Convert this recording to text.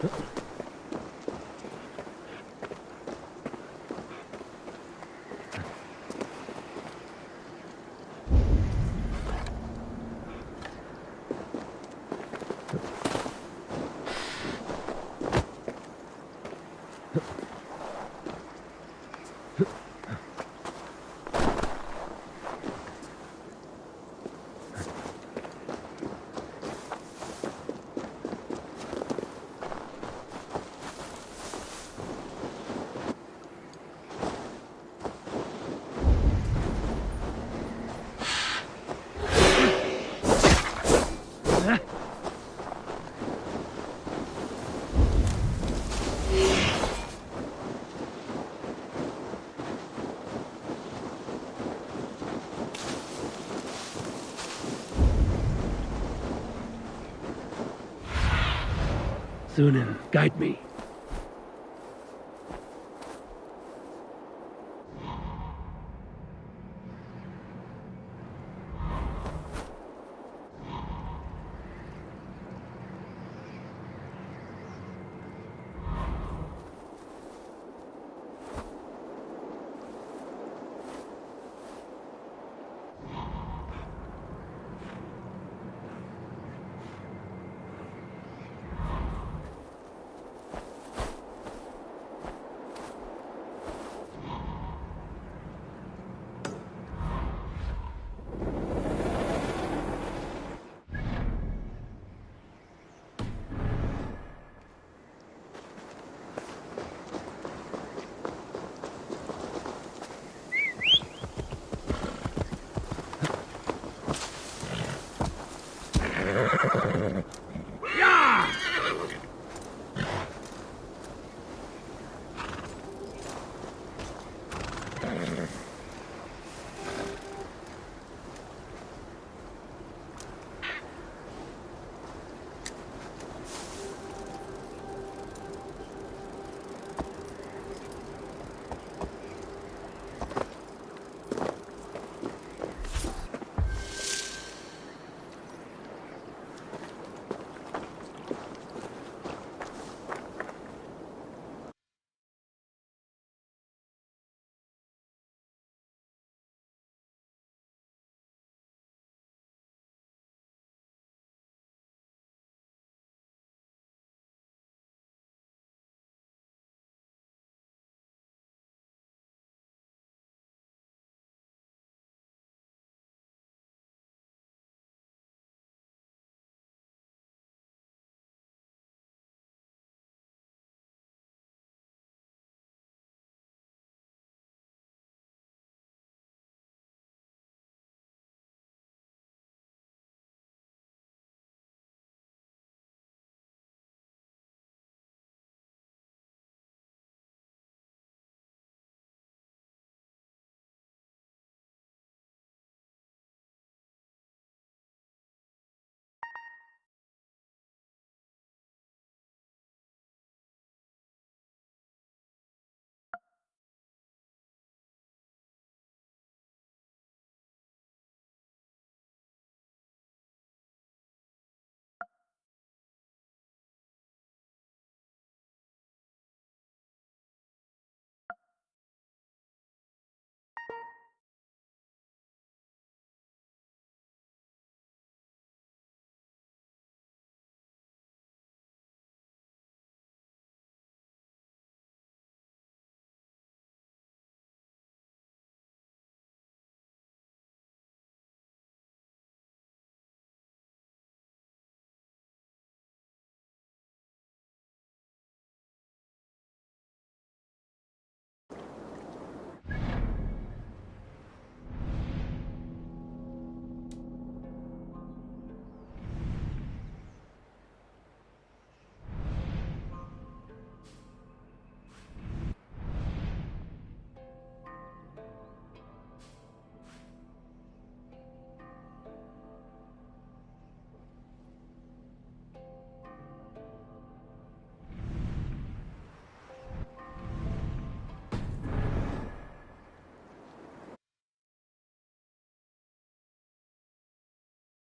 Huh. Sunan, guide me. Yeah!